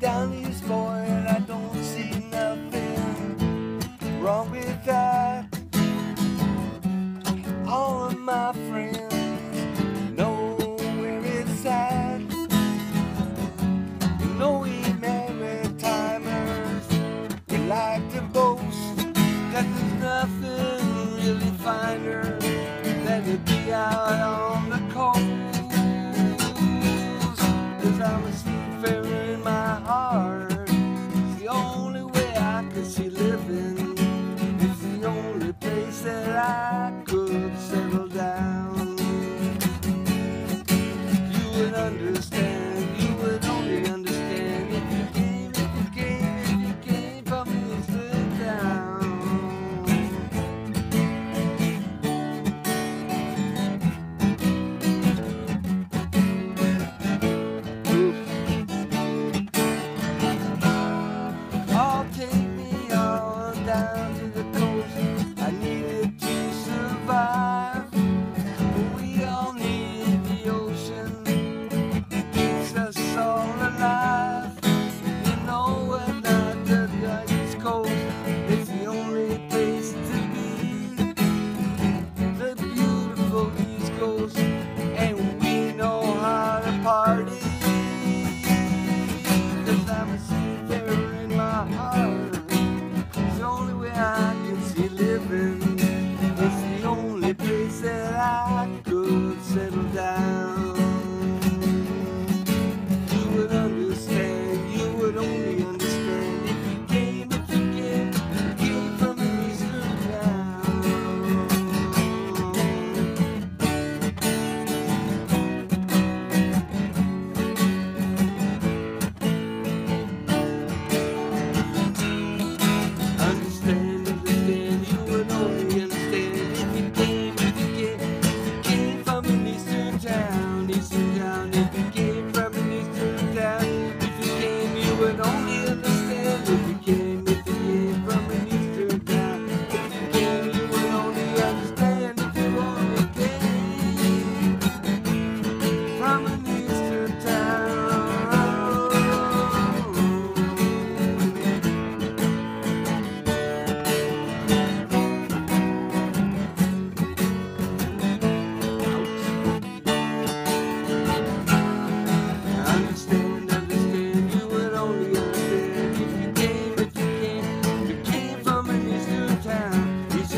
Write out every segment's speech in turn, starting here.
down is for, and I don't see nothing wrong with that. All of my friends know where it's at. You know we maritimers, we like to boast that there's nothing really finer than to be out on. See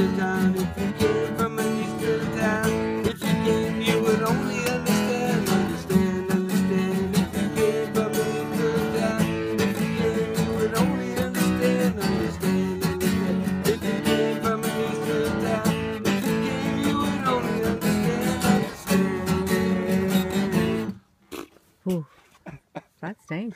wasted time if you came from a distant town. If you came, you would only understand, understand, understand. If you came from a distant town, if you came, you would only understand, understand, understand. If you came from a distant town, if you came, you would only understand, understand.